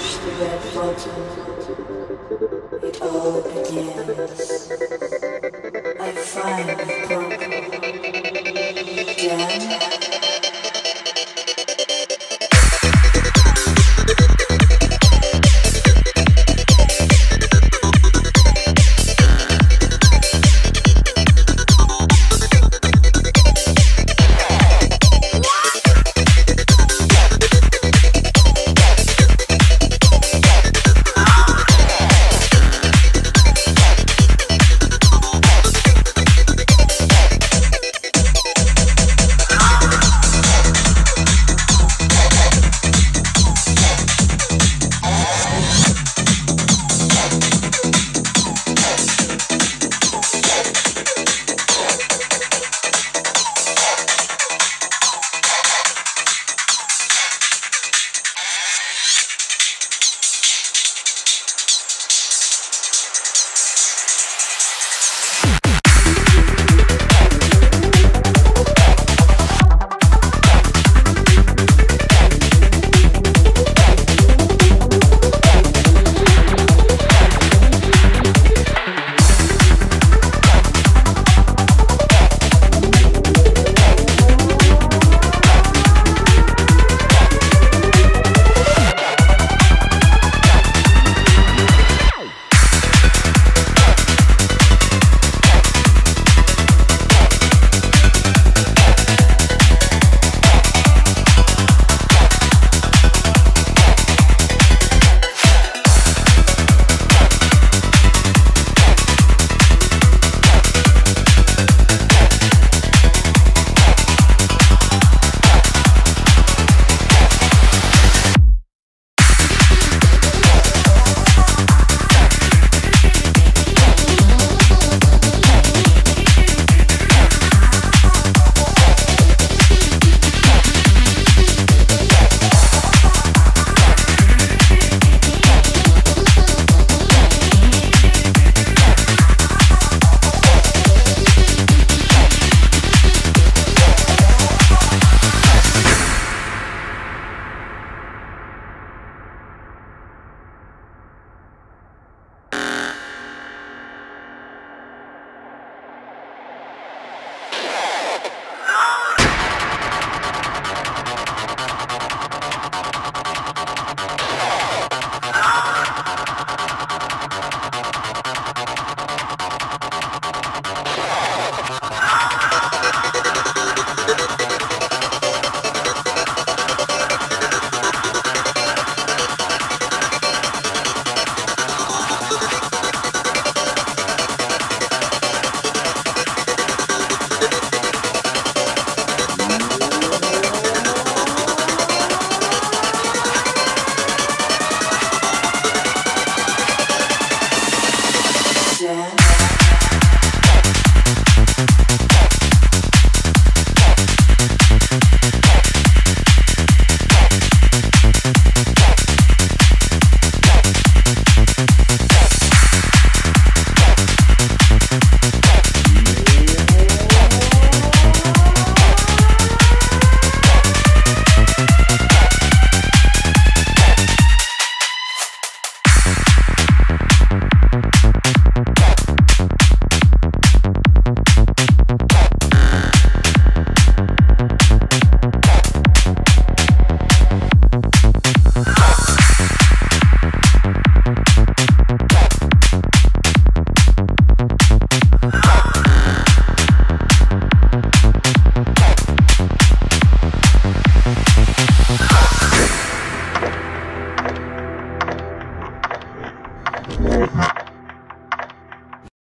push the red button, it all begins. I finally broke. Then.